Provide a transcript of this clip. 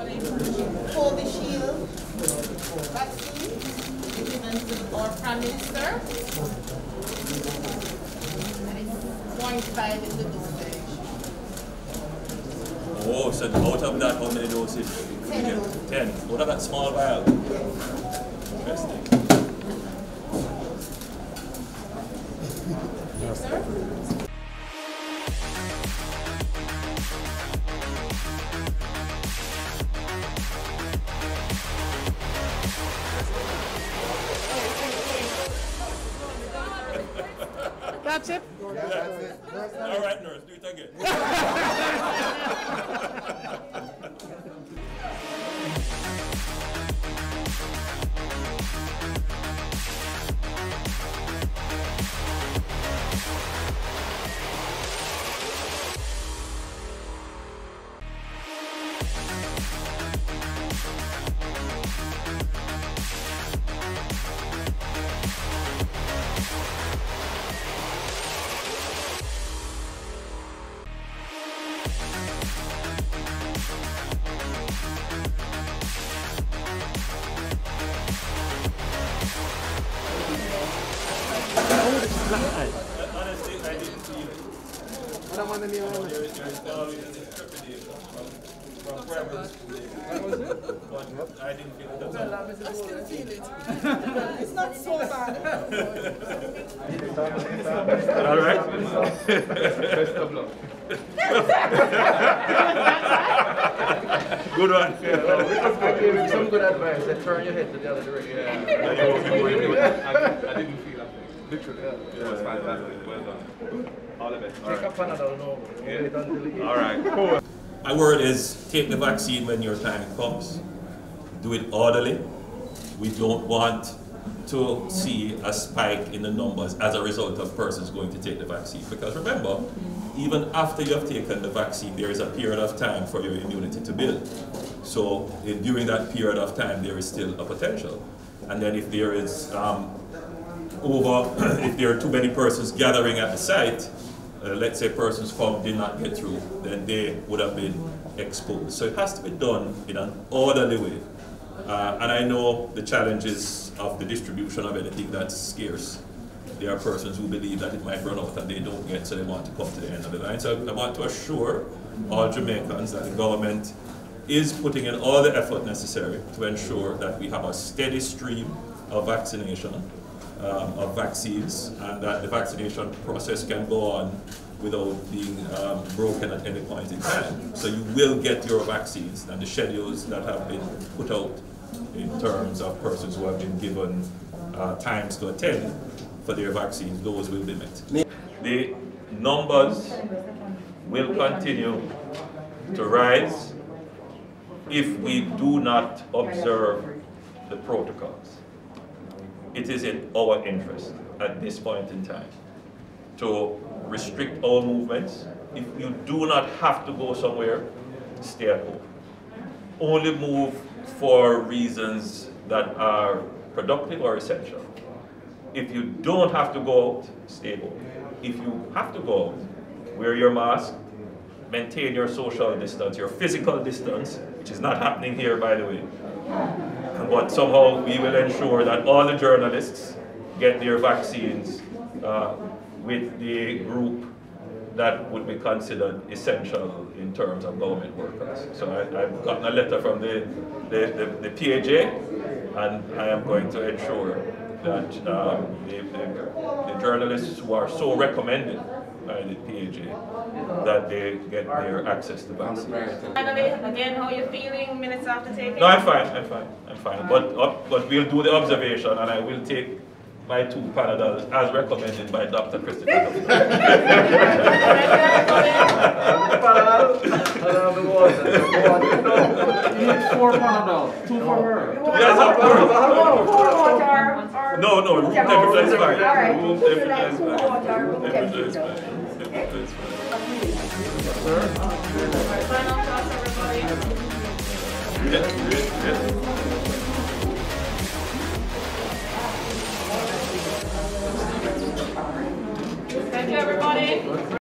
Covishield vaccine given to our Prime Minister. And it's point five in the dosage. Oh, so out of that, how many doses? Ten get? Ten. What about small vial? Interesting. Sir? That's it. All right, nurse, do it again. Honestly, I didn't feel it. Wala man na niya. There is there is always from, from primary school days. But I didn't feel it. I still feel it. It's not so bad. All right. Good one. I gave him some good advice. I turn your head to the other direction. I, I didn't feel that thing. Literally. It was fantastic. Well done. All the best. Take a Panadol now. Wait All right. Cool. My word is take the vaccine when your time comes. Do it orderly. We don't want to see a spike in the numbers as a result of persons going to take the vaccine. Because remember, even after you have taken the vaccine, there is a period of time for your immunity to build. So during that period of time, there is still a potential. And then if there is um, over, if there are too many persons gathering at the site, uh, let's say persons from did not get through, then they would have been exposed. So it has to be done in an orderly way. Uh, and I know the challenges of the distribution of anything that's scarce. There are persons who believe that it might run out and they don't get, so they want to come to the end of the line. So I want to assure all Jamaicans that the government is putting in all the effort necessary to ensure that we have a steady stream of vaccination, um, of vaccines, and that the vaccination process can go on without being um, broken at any point in time. So you will get your vaccines and the schedules that have been put out in terms of persons who have been given uh, times to attend for their vaccines, those will be met. The numbers will continue to rise if we do not observe the protocols. It is in our interest at this point in time to restrict our movements. If you do not have to go somewhere, stay at home. Only move for reasons that are productive or essential. If you don't have to go out, stay home. If you have to go out, wear your mask, maintain your social distance, your physical distance, which is not happening here, by the way. But somehow we will ensure that all the journalists get their vaccines uh, with the group that would be considered essential in terms of government workers. So I, I've gotten a letter from the, the, the, the PAJ, and I am going to ensure that um, the, the, the journalists who are so recommended by the PAJ, that they get their access to vaccines. Finally, again, how are you feeling minutes after taking? No, I'm fine, I'm fine, I'm fine. But, uh, but we'll do the observation and I will take my two Panadols as recommended by Dr. Christopher. Four Panadol, two for her. Yes, of course. Water or- No, no, room temperature is fine. Alright. Room temperature is fine. Room temperature is fine. Is. Final thoughts, everybody?